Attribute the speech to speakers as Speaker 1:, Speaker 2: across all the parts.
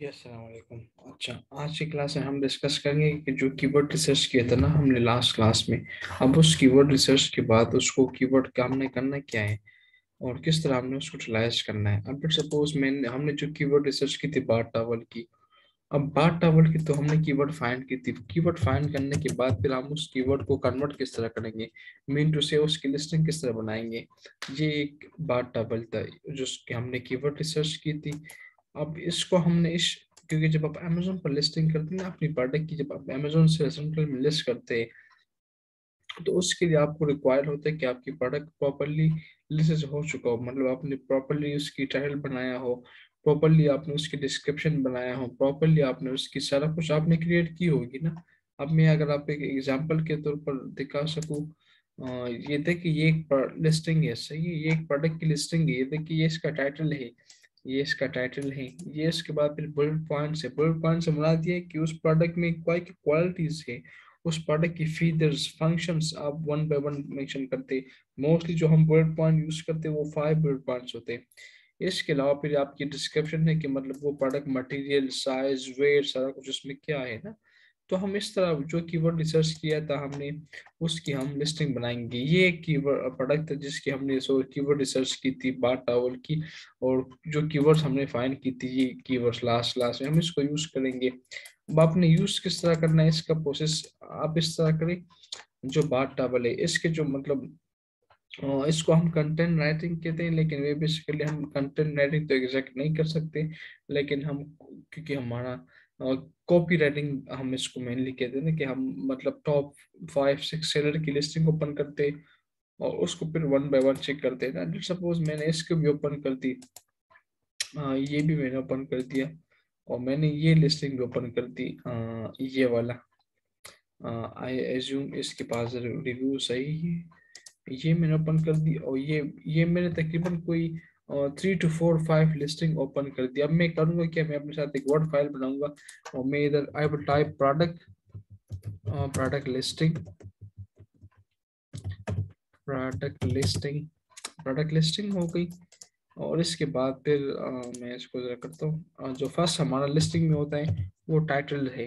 Speaker 1: वालेकुम अच्छा आज की क्लास में हम डिस्कस करेंगे कि जो कीवर्ड रिसर्च किया था ना हमने लास्ट क्लास में, अब उस कीवर्ड रिसर्च के बाद उसको कीवर्ड का हमने करना क्या है और किस तरह हमने उसको यूटिलाइज करना है। अब सपोज़ मैंने हमने जो कीवर्ड रिसर्च की थी बार टावल की, अब बार टावल की तो हमने कीवर्ड फाइंड की थी। कीवर्ड फाइंड करने के बाद फिर हम उस कीवर्ड को कन्वर्ट किस तरह करेंगे? मीन टू से उसकी लिस्टिंग किस तरह बनाएँगे? ये एक बार टावल था, जो हमने कीवर्ड रिसर्च की थी। अब इसको हमने इस, क्योंकि जब आप अमेजोन पर लिस्टिंग करते हैं ना, अपनी प्रोडक्ट की जब आप अमेजोन से में लिस्ट करते हैं तो उसके लिए आपको रिक्वायर होता है कि आपकी प्रोडक्ट प्रॉपरली लिस्ट हो चुका हो। मतलब आपने प्रॉपरली उसकी टाइटल बनाया हो प्रॉपरली आपने उसकी डिस्क्रिप्शन बनाया हो प्रॉपरली आपने उसकी सारा कुछ आपने क्रिएट की होगी ना। अब मैं अगर आप एक एग्ज़ाम्पल के तौर पर दिखा सकूँ ये देखिए ये एक लिस्टिंग है, सही ये एक प्रोडक्ट की लिस्टिंग है, ये देखिए ये इसका टाइटल है। ये इसका टाइटल है। ये इसके बाद फिर बुलेट पॉइंट है। बुलेट पॉइंट से मुराद ये कि उस प्रोडक्ट में कोई क्वालिटीज है। उस प्रोडक्ट की फीचर्स फ़ंक्शंस आप वन बाय वन मेंशन करते मोस्टली जो हम बुलेट पॉइंट यूज़ करते वो फाइव बुलेट पॉइंट्स होते हैं। इसके अलावा फिर आपकी डिस्क्रिप्शन है कि मतलब वो प्रोडक्ट मटेरियल साइज़ वेट सारा कुछ उसमें क्या है ना? तो हम इस तरह जो कीवर्ड रिसर्च किया था हमने, उसकी हम लिस्टिंग बनाएँगे। ये एक कीवर्ड प्रोडक्ट है जिसकी हमने सो कीवर्ड रिसर्च की थी बार टावल की, और जो कीवर्ड्स हमने फाइंड की थी, ये कीवर्ड्स लास्ट क्लास में हम इसको यूज़ करेंगे। अब आपने यूज़ किस तरह करना है, इसका प्रोसेस आप इस तरह करें, जो बार टावल है, इसके जो मतलब इसको हम कंटेंट राइटिंग कहते हैं, लेकिन वे बेसिकली हम कंटेंट राइटिंग तो एग्जैक्ट नहीं कर सकते, लेकिन हम, क्योंकि हमारा कॉपी राइटिंग हम इसको मेनली कहते हैं कि हम मतलब टॉप फाइव सिक्स सेलर की लिस्टिंग ओपन करते और उसको फिर वन बाय वन चेक करते हैं। ना सपोज़ मैंने इसको भी ओपन कर दी आ, ये भी मैंने ओपन कर दिया और मैंने ये लिस्टिंग भी ओपन कर दी आ, ये वाला। आई एज्यूम इसके पास रिव्यू सही है। ये मैंने ओपन कर दी और ये ये मैंने तकरीबन कोई three two four five listing open कर दिया अब मैं करूँगा क्या? मैं अपने साथ एक वर्ड फ़ाइल बनाऊँगा और मैं इधर I will type product product listing product listing product listing हो गई। और इसके बाद फिर आ, मैं इसको जरा करता हूँ। जो फ़र्स्ट हमारा लिस्टिंग में होता है वो टाइटल है।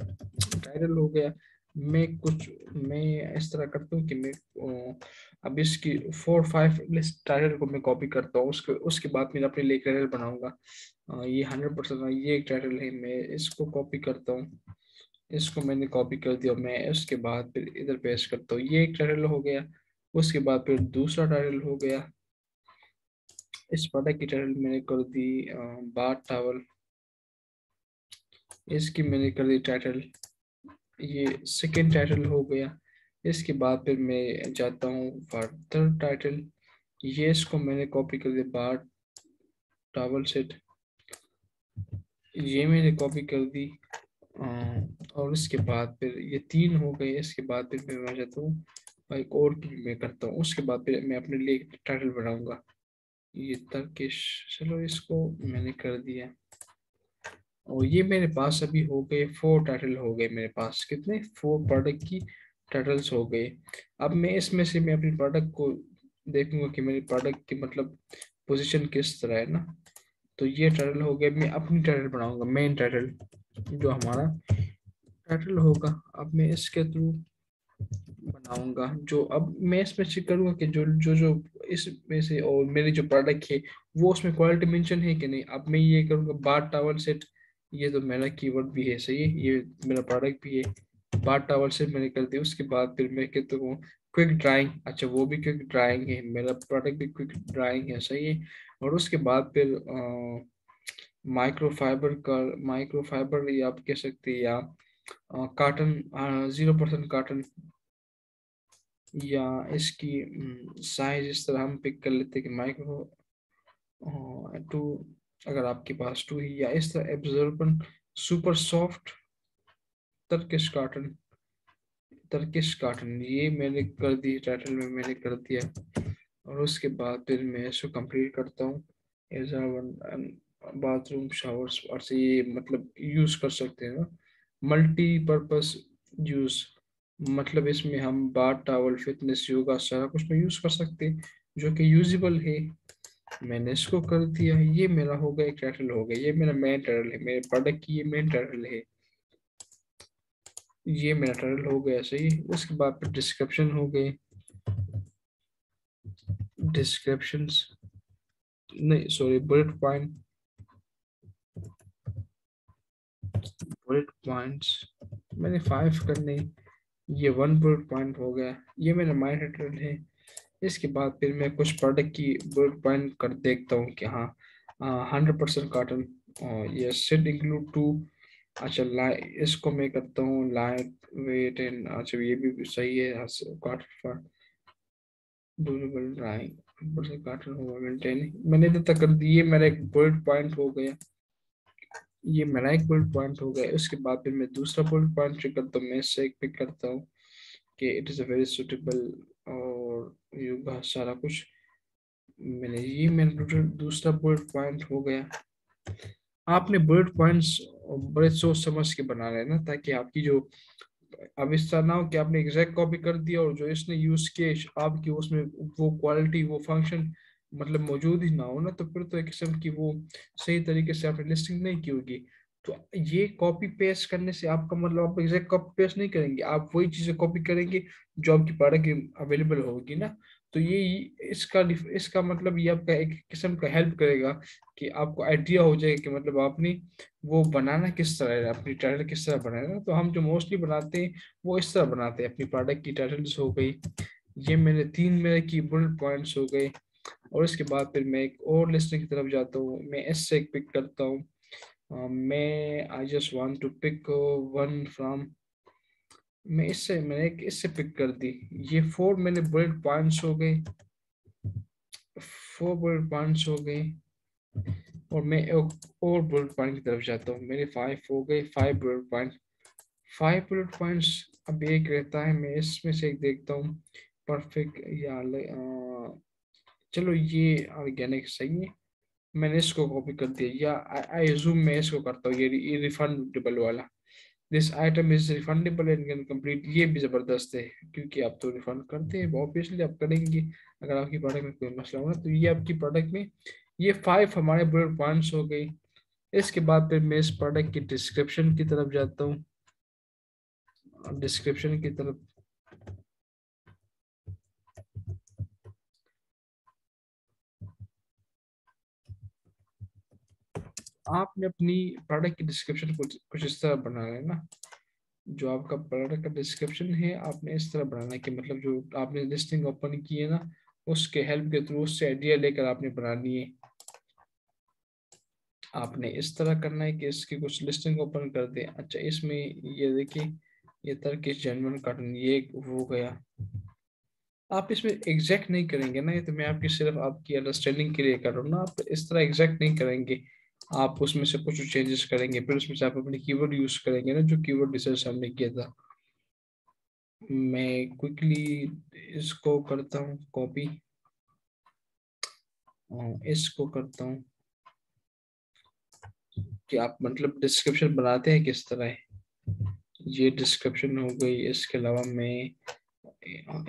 Speaker 1: टाइटल हो गया। मैं कुछ, मैं इस तरह करता हूँ कि मैं अब इसकी फोर फाइव लिस्ट टाइटल को मैं कॉपी करता हूँ, उसके उसके बाद मैं अपने लिए टाइटल बनाऊँगा। ये हंड्रेड परसेंट ये एक टाइटल है, मैं इसको कॉपी करता हूँ। इसको मैंने कॉपी कर दिया, मैं उसके बाद फिर इधर पेस्ट करता हूँ। ये एक टाइटल हो गया, उसके बाद फिर दूसरा टाइटल हो गया। इस प्रोडक्ट की टाइटल मैंने कर दी बाथ टावल इसकी मैंने कर दी टाइटल ये सेकेंड टाइटल हो गया। इसके बाद फिर मैं जाता हूँ फर्दर टाइटल ये इसको मैंने कॉपी कर दिया बार टावल सेट ये मैंने कॉपी कर दी और इसके बाद फिर ये तीन हो गए। इसके बाद फिर मैं जाता हूँ, एक और मैं करता हूँ। उसके बाद फिर मैं अपने लिए टाइटल बनाऊँगा। ये तर्किश, चलो इसको मैंने कर दिया। और ये मेरे पास अभी हो गए फोर टाइटल हो गए मेरे पास। कितने? फोर प्रोडक्ट की टाइटल्स हो गए। अब मैं इसमें से मैं अपनी प्रोडक्ट को देखूँगा कि मेरी प्रोडक्ट की मतलब पोजीशन किस तरह है ना। तो ये टाइटल हो गया मैं अपनी टाइटल बनाऊँगा मेन टाइटल जो हमारा टाइटल होगा। अब मैं इसके थ्रू बनाऊँगा, जो अब मैं इसमें चेक करूँगा कि जो जो जो इसमें से और मेरी जो प्रोडक्ट है, वो उसमें क्वालिटी मेंशन है कि नहीं। अब मैं ये करूँगा बार टावल सेट ये तो मेरा कीवर्ड भी है, सही ये मेरा प्रोडक्ट भी है। बार टावल से मैंने कर दिया, उसके बाद फिर मैं कहता हूँ क्विक ड्राइंग अच्छा वो भी क्विक ड्राइंग है। मेरा प्रोडक्ट भी क्विक ड्राइंग है, सही है। और उसके बाद फिर माइक्रोफाइबर का माइक्रोफाइबर ये आप कह सकते हैं, या काटन ज़ीरो परसेंट काटन या इसकी साइज़ इस तरह हम पिक कर लेते हैं कि माइक्रो टू अगर आपके पास टू ही या इस तरह absorbent super soft Turkish cotton Turkish cotton ये मैंने कर दी टाइटल में मैंने कर दिया। और उसके बाद फिर मैं इसको कंप्लीट करता हूँ। बाथरूम शावर्स और से ये मतलब यूज़ कर सकते हैं मल्टी पर्पस यूज़ मतलब इसमें हम बाथ टावल फिटनेस योगा सारा कुछ में यूज़ कर सकते हैं, जो कि यूजेबल है। मैंने इसको कर दिया ये मेरा हो गया टाइटल हो गया। ये मेरा मेन टाइटल है। मेरे प्रोडक्ट की ये मेन टाइटल है। ये मेरा टाइटल हो गया, सही। उसके बाद फिर डिस्क्रिप्शन हो गए। डिस्क्रिप्शंस नहीं sorry bullet point bullet points मैंने फाइव करने। ये वन बुलेट पॉइंट हो गया। ये मेरा माइंड टाइटल है। इसके बाद फिर मैं कुछ प्रोडक्ट की बुलेट पॉइंट कर देखता हूँ कि हाँ हंड्रेड परसेंट काटन ये सेट इंक्लूड टू अच्छा लाइट इसको मैं करता हूँ लाइट वेट एंड अच्छा ये भी सही है cotton for durable drying cotton होगा मेंटेन मैंने इधर तक कर दिए मेरा एक बुलेट पॉइंट हो गया। ये मेरा एक बुलेट पॉइंट हो गया। उसके बाद फिर मैं दूसरा बुलेट पॉइंट करता हूँ, मैं इससे एक पिक करता हूँ कि it is a very suitable और ये बहुत सारा कुछ मैंने ये मेरा दूसरा बुलेट पॉइंट हो गया। आपने बुलेट पॉइंट्स बड़े सोच समझ के बना रहे ना, ताकि आपकी जो अब इस तरह ना हो कि आपने एग्जैक्ट कॉपी कर दिया और जो इसने यूज़ किए आपकी उसमें वो क्वालिटी वो फ़ंक्शन मतलब मौजूद ही ना हो ना तो फिर तो एक किस्म की वो सही तरीके से आपने लिस्टिंग नहीं की होगी। तो ये कॉपी पेस्ट करने से आपका मतलब आप एग्जैक्ट कॉपी पेस्ट नहीं करेंगे, आप वही चीज़ें कॉपी करेंगे जो आपकी प्रोडक्ट अवेलेबल होगी ना? तो ये, इसका इसका मतलब ये आपका एक किस्म का हेल्प करेगा कि आपको आइडिया हो जाएगा कि मतलब आपने वो बनाना किस तरह है अपनी टाइटल किस तरह बनाना तो हम जो मोस्टली बनाते हैं, वो इस तरह बनाते हैं, अपनी प्रोडक्ट की टाइटल्स हो गई, ये मेरे तीन मेरे की बुलेट पॉइंट्स हो गए। और इसके बाद फिर मैं एक और लिस्टिंग की तरफ़ जाता हूँ, मैं इससे एक पिक करता हूँ। Uh, मैं I just want to pick one from मैं इससे मैंने एक इससे पिक कर दी। ये फोर मैंने बुलेट पॉइंट्स हो गए। फोर बुलेट पॉइंट्स हो गए। और मैं एक और बुलेट पॉइंट की तरफ़ जाता हूँ। मेरे फाइव हो गए five bullet point five bullet points अब एक रहता है मैं इसमें से एक देखता हूँ। परफेक्ट या चलो ये ऑर्गेनिक सही है। मैंने इसको कॉपी कर दिया। या आई जूम मैं इसको करता हूँ। ये रिफंडेबल वाला। This item is refundable and can complete ये भी ज़बरदस्त है, क्योंकि आप तो रिफंड करते हैं ऑब्वियसली आप करेंगे। अगर आपकी प्रोडक्ट में कोई मसला होगा तो ये आपकी प्रोडक्ट में, ये फाइव हमारे बुलेट पॉइंट्स हो गई। इसके बाद फिर मैं इस प्रोडक्ट की डिस्क्रिप्शन की तरफ़ जाता हूँ। डिस्क्रिप्शन की तरफ़ आपने अपनी प्रोडक्ट की डिस्क्रिप्शन कुछ कुछ इस तरह बनाना है ना? जो आपका प्रोडक्ट का डिस्क्रिप्शन है, आपने इस तरह बनाना है कि मतलब जो आपने लिस्टिंग ओपन की है ना, उसके हेल्प के थ्रू उससे आइडिया लेकर आपने बनानी है। आपने इस तरह करना है कि इसकी कुछ लिस्टिंग ओपन कर दे। अच्छा इसमें ये देखिए, ये तरकिश जनवन काटन ये हो गया। आप इसमें एग्जैक्ट नहीं करेंगे ना, ये तो मैं आपकी सिर्फ़ आपकी अंडरस्टैंडिंग के लिए कर रहा हूँ ना, आप इस तरह एग्जैक्ट नहीं करेंगे। आप उसमें से कुछ चेंजेस करेंगे, फिर उसमें से आप अपनी कीवर्ड यूज़ करेंगे ना, जो कीवर्ड रिसर्च हमने किया था। मैं क्विकली इसको करता हूँ कॉपी इसको करता हूँ कि आप मतलब डिस्क्रिप्शन बनाते हैं किस तरह है? ये डिस्क्रिप्शन हो गई, इसके अलावा मैं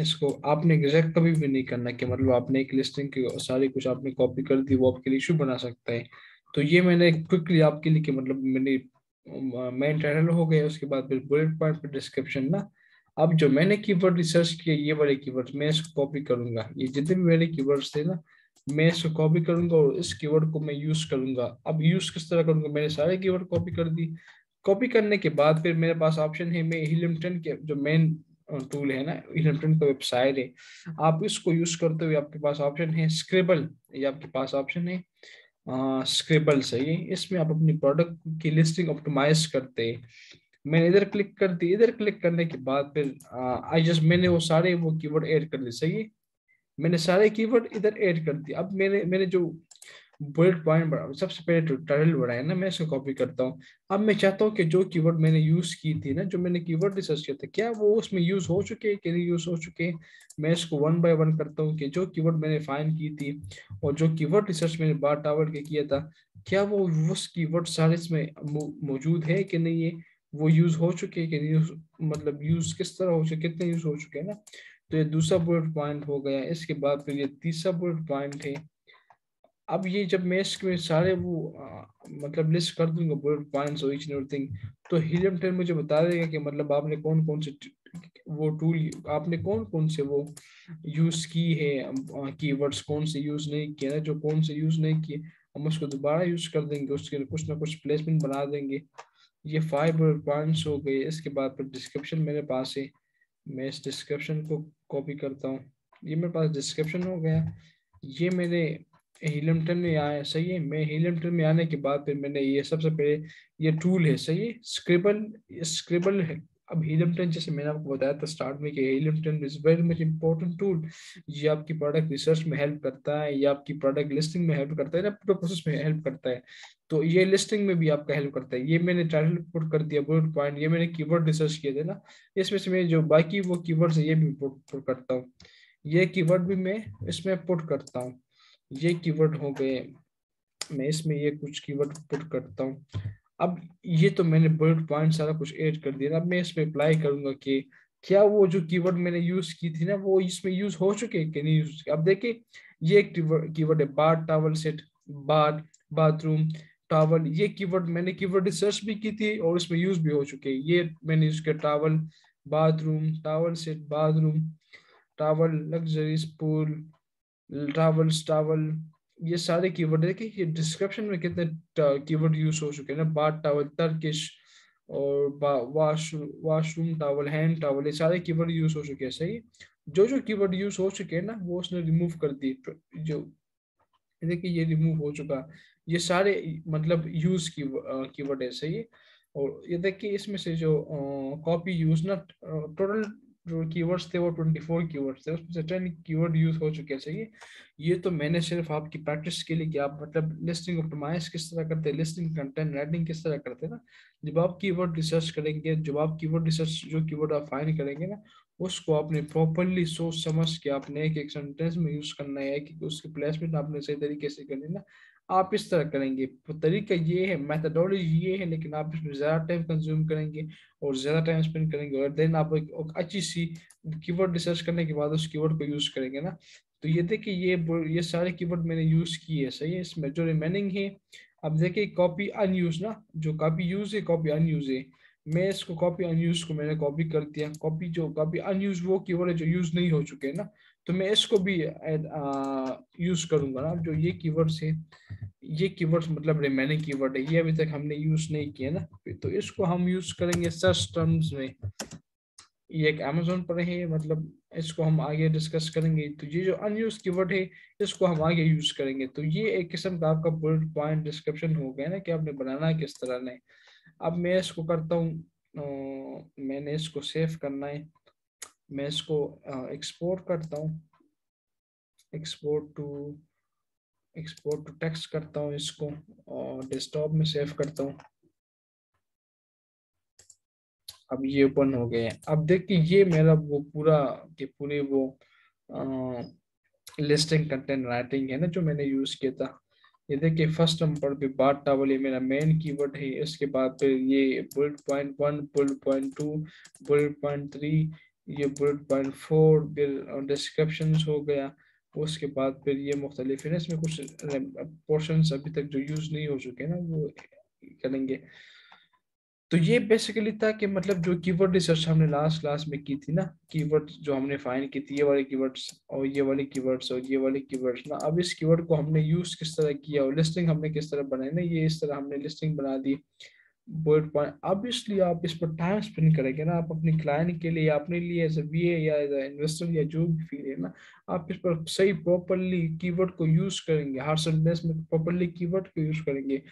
Speaker 1: इसको आपने एग्जैक्ट कभी भी नहीं करना कि मतलब आपने एक लिस्टिंग की सारी कुछ आपने कॉपी कर दी, वो आपके लिए इशू बना सकता है। तो ये मैंने क्विकली आपके लिए मतलब मैंने मेन टाइटल हो गया, उसके बाद फिर बुलेट पॉइंट पर डिस्क्रिप्शन ना। अब जो मैंने कीवर्ड रिसर्च किए ये वाले कीवर्ड मैं इसको कॉपी करूँगा। ये जितने भी मेरे कीवर्ड्स थे ना, मैं इसको कॉपी करूँगा और इस कीवर्ड को मैं यूज़ करूँगा। अब यूज़ किस तरह करूँगा? मैंने सारे कीवर्ड कॉपी कर दी। कॉपी करने के बाद फिर मेरे पास ऑप्शन है, मैं हिलिमटन के जो मेन टूल है ना हिलिमटन का वेबसाइट है। आप इसको यूज़ करते हुए आपके पास ऑप्शन है स्क्रिबल ये आपके पास ऑप्शन है। स्क्रिबल है ये, इसमें आप अपनी प्रोडक्ट की लिस्टिंग ऑप्टिमाइज करते। मैंने इधर क्लिक कर दी। इधर क्लिक करने के बाद फिर आई जस्ट मैंने वो सारे वो कीवर्ड ऐड कर दिए। सही? मैंने सारे कीवर्ड इधर ऐड कर दिए। अब मैंने मैंने जो बुलेट पॉइंट बढ़ा सबसे पहले ट्यूटोरियल बढ़ाया ना, मैं इसको कॉपी करता हूँ। अब मैं चाहता हूँ कि जो कीवर्ड मैंने यूज़ की थी ना, जो मैंने कीवर्ड रिसर्च किया था, क्या वो उसमें यूज़ हो चुके हैं कि नहीं यूज़ हो चुके हैं? मैं इसको वन बाय वन करता हूँ कि जो कीवर्ड मैंने फाइंड की थी और जो कीवर्ड रिसर्च मैंने बार टावर के किया था, क्या वो उस कीवर्ड सारे इसमें मौजूद है कि नहीं है? वो यूज़ हो चुके हैं कि नहीं? मतलब यूज़ किस तरह हो चुके कितने यूज़ हो चुके हैं ना? तो ये दूसरा बुलेट पॉइंट हो गया। इसके बाद फिर ये तीसरा बुलेट पॉइंट है। अब ये जब मैं इसमें सारे वो आ, मतलब लिस्ट कर दूँगा बुलेट पॉइंट्स और ईच एवरीथिंग तो हीलियम टेन मुझे बता देगा कि मतलब आपने कौन कौन से वो टूल आपने कौन कौन से वो यूज़ की है कीवर्ड्स कौन से यूज़ नहीं किए ना जो कौन से यूज़ नहीं किए हम उसको दोबारा यूज़ कर देंगे उसके लिए कुछ ना कुछ प्लेसमेंट बना देंगे। ये फाइव पॉइंट्स हो गए इसके बाद फिर डिस्क्रिप्शन मेरे पास है मैं इस डिस्क्रिप्शन को कॉपी करता हूँ। ये मेरे पास डिस्क्रिप्शन हो गया ये मेरे हीलियम में आया, सही है। मैं हीलियम में आने के बाद फिर मैंने ये सबसे पहले ये टूल है, सही है। स्क्रिबल स्क्रिबल है। अब हीलियम टेन जैसे मैंने आपको बताया था स्टार्ट में कि Helium ten is very much important tool ये आपकी प्रोडक्ट रिसर्च में हेल्प करता है, या आपकी प्रोडक्ट लिस्टिंग में हेल्प करता है ना पूरे प्रोसेस में हेल्प करता है। तो ये लिस्टिंग में भी आपका हेल्प करता है। ये मैंने टाइटल पुट कर दिया बुलेट पॉइंट ये मैंने कीवर्ड रिसर्च किए थे ना। इसमें से मैं जो बाकी वो कीवर्ड है, ये भी पुट करता हूँ। ये कीवर्ड भी मैं इसमें पुट करता हूँ। ये कीवर्ड हो गए। मैं इसमें ये कुछ कीवर्ड पुट करता हूँ। अब ये तो मैंने बुलेट पॉइंट सारा कुछ ऐड कर दिया अब मैं इसमें अप्लाई करूँगा कि क्या वो जो कीवर्ड मैंने यूज़ की थी ना, वो इसमें यूज़ हो चुके कि नहीं यूज़ अब देखिए, ये एक कीवर्ड है। Bath towel set bath bathroom towel ये कीवर्ड मैंने कीवर्ड रिसर्च भी की थी और इसमें यूज़ भी हो चुके ये मैंने यूज़ किया towel bathroom towel set bathroom towel luxuries pool towels towel ये सारे कीवर्ड कि ये डिस्क्रिप्शन में कितने कीवर्ड यूज़ हो चुके हैं ना। बाथ टावल तर्किश और wash washroom towel hand towel ये सारे कीवर्ड यूज़ हो चुके हैं, सही? जो जो कीवर्ड यूज़ हो चुके हैं ना, वो उसने रिमूव कर दिए जो, देखिए, ये रिमूव हो चुका। ये सारे मतलब यूज़ की कीवर्ड है, सही? और ये देखिए, इसमें से जो कॉपी यूज़ ना टोटल जो कीवर्ड्स थे वो 24 कीवर्ड्स थे, उसमें से टेन कीवर्ड यूज़ हो चुके हैं सही ये। तो मैंने सिर्फ़ आपकी प्रैक्टिस के लिए कि आप मतलब लिस्टिंग ऑप्टिमाइज किस तरह करते हैं लिस्टिंग कंटेंट राइटिंग किस तरह करते हैं ना, जब आप कीवर्ड रिसर्च करेंगे, जब आप कीवर्ड रिसर्च जो कीवर्ड आप फाइंड करेंगे ना, उसको आपने प्रॉपरली सोच समझ के आपने एक एक सेंटेंस में यूज़ करना है कि उसकी प्लेसमेंट आपने सही तरीके से करनी ना आप इस तरह करेंगे। तरीका ये है मैथडोलॉजी ये है, लेकिन आप इसमें ज़्यादा टाइम कंज्यूम करेंगे और ज़्यादा टाइम स्पेंड करेंगे और देन आप एक अच्छी सी कीवर्ड रिसर्च करने के बाद उस कीवर्ड को यूज़ करेंगे ना। तो ये देखिए, ये ये सारे कीवर्ड मैंने यूज़ किए है, सही है? इसमें जो रिमेनिंग है, अब देखिए कॉपी अनयूज ना, जो कॉपी यूज़ है कॉपी अनयूज है। मैं इसको कॉपी अनयूज को मैंने कॉपी कर दिया। कॉपी जो कॉपी अनयूज वो कीवर्ड है जो यूज़ नहीं हो चुके हैं ना। तो मैं इसको भी यूज़ करूँगा ना। जो ये कीवर्ड्स है, ये कीवर्ड्स मतलब रिमेनिंग कीवर्ड है, ये अभी तक हमने यूज़ नहीं किया ना। तो इसको हम यूज़ करेंगे सर्च टर्म्स में। ये एक अमेजोन पर है मतलब इसको हम आगे डिस्कस करेंगे। तो ये जो अनयूज कीवर्ड है, इसको हम आगे यूज़ करेंगे। तो ये एक किस्म का आपका बुलेट पॉइंट डिस्क्रिप्शन हो गया ना, कि आपने बनाना है किस तरह ने। अब मैं इसको करता हूँ मैंने इसको सेव करना है। मैं इसको एक्सपोर्ट करता हूँ। Export to export to text करता हूँ इसको और डेस्कटॉप में सेव करता हूँ। अब ये ओपन हो गए अब देखिए ये मेरा वो पूरा के पूरे वो लिस्टिंग कंटेंट राइटिंग है ना जो मैंने यूज़ किया था। ये देखिए फ़र्स्ट नंबर पे बात टावल ये मेरा मेन कीवर्ड है। इसके बाद फिर ये bullet point one bullet point two bullet point three ये बुलेट पॉइंट फोर फिर डिस्क्रिप्शन हो गया। उसके बाद फिर ये मुख्तलिफ़ है। इसमें कुछ पोर्शन अभी तक जो यूज़ नहीं हो चुके ना, वो करेंगे। तो ये बेसिकली था कि मतलब जो कीवर्ड रिसर्च हमने लास्ट क्लास में की थी ना कीवर्ड जो हमने फाइंड की थी, ये वाले कीवर्ड्स और ये वाले कीवर्ड्स और ये वाले कीवर्ड्स ना, अब इस कीवर्ड को हमने यूज़ किस तरह किया और लिस्टिंग हमने किस तरह बनाई ना, ये इस तरह हमने लिस्टिंग बना दी। बुलेट पॉइंट ऑब्वियसली आप इस पर टाइम स्पेंड करेंगे ना, आप अपने क्लाइंट के लिए, अपने लिए एज वी या एज इन्वेस्टर या जो भी फील है ना, आप इस पर सही प्रॉपरली कीवर्ड को यूज़ करेंगे, हर सेंटेंस में प्रॉपरली कीवर्ड को यूज़ करेंगे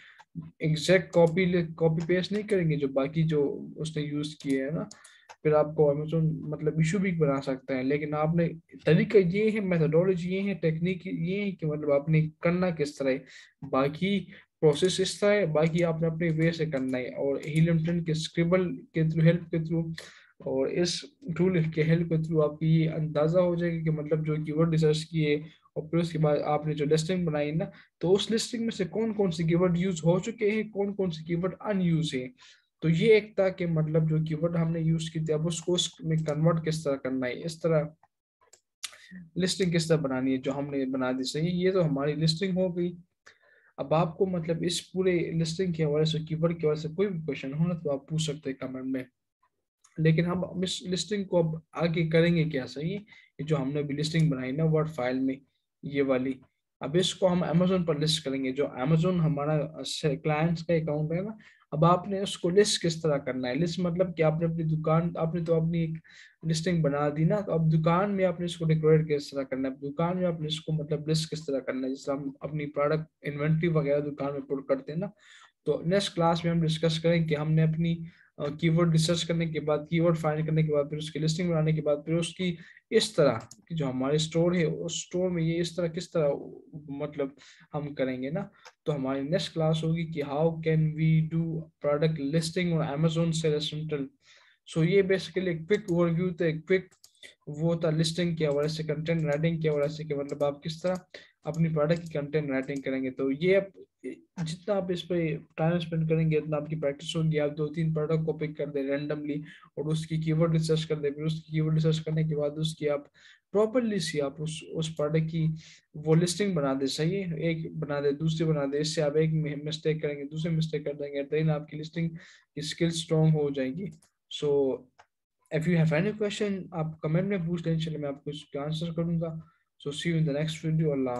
Speaker 1: एग्जैक्ट कॉपी कॉपी पेस्ट नहीं करेंगे जो बाकी जो उसने यूज़ किए है ना, फिर आपको अमेजोन मतलब इशू भी बना सकता है, लेकिन आपने तरीका ये है मेथडोलॉजी ये है टेक्निक ये है कि मतलब आपने करना किस तरह बाकी प्रोसेस इस तरह है, बाकी आपने अपने वे से करना है और हीलियम के स्क्रिबल के थ्रू हेल्प के थ्रू और इस टूल के हेल्प के थ्रू आपकी ये अंदाज़ा हो जाएगा कि मतलब जो कीवर्ड रिसर्च किए और फिर उसके बाद आपने जो लिस्टिंग बनाई ना तो उस लिस्टिंग में से कौन कौन से कीवर्ड यूज़ हो चुके हैं कौन कौन से कीवर्ड अनयूज है? तो ये एक था कि मतलब जो कीवर्ड हमने यूज़ की थी, अब उसको उसमें कन्वर्ट किस तरह करना है? इस तरह लिस्टिंग किस तरह बनानी है जो हमने बना दी? सही, ये तो हमारी लिस्टिंग हो गई। अब आपको मतलब इस पूरे लिस्टिंग के हवाले से, कीवर्ड के हवाले से कोई भी क्वेश्चन हो ना तो आप पूछ सकते हैं कमेंट में। लेकिन हम इस लिस्टिंग को अब आगे करेंगे क्या सही? जो हमने अभी लिस्टिंग बनाई ना वर्ड फ़ाइल में, ये वाली। अब इसको हम अमेजोन पर लिस्ट करेंगे। जो अमेजोन हमारा क्लाइंट्स का अकाउंट है ना अब आपने उसको लिस्ट किस तरह करना है? लिस्ट मतलब कि आपने अपनी दुकान, आपने तो अपनी एक लिस्टिंग बना दी ना तो अब दुकान में आपने इसको डेकोरेट किस तरह करना है? दुकान में आपने इसको मतलब लिस्ट किस तरह करना है? जैसे हम अपनी प्रोडक्ट इन्वेंट्री वगैरह दुकान में पुट करते हैं ना तो नेक्स्ट क्लास में हम डिस्कस करें कि हमने अपनी कीवर्ड रिसर्च करने के बाद कीवर्ड फाइंड करने के बाद, फिर उसकी लिस्टिंग बनाने के बाद, फिर उसकी इस तरह कि जो हमारे स्टोर है, उस स्टोर में ये इस तरह किस तरह मतलब हम करेंगे ना तो हमारी नेक्स्ट क्लास होगी कि how can we do product listing और अमेजोन से सेंट्रल सो ये बेसिकली क्विक ओवरव्यू थे क्विक वो था लिस्टिंग के हवाले से कंटेंट राइटिंग के हवाले से मतलब आप किस तरह अपनी प्रोडक्ट की कंटेंट राइटिंग करेंगे। तो ये जितना आप इस पे टाइम स्पेंड करेंगे उतना आपकी प्रैक्टिस होगी। आप दो तीन प्रोडक्ट को पिक कर दे रैंडमली और उसकी कीवर्ड रिसर्च कर दे। फिर उसकी कीवर्ड रिसर्च करने के बाद उसकी आप प्रॉपरली सी आप उस उस प्रोडक्ट की वो लिस्टिंग बना दे। सही एक बना दे, दूसरी बना दे। इससे आप एक मिस्टेक करेंगे, दूसरे मिस्टेक कर देंगे। देन आपकी लिस्टिंग की स्किल स्ट्रॉन्ग हो जाएगी। So if you have any question आप कमेंट में पूछ लें। चलिए मैं आपको इसका आंसर करूँगा। So see you in the next video Allah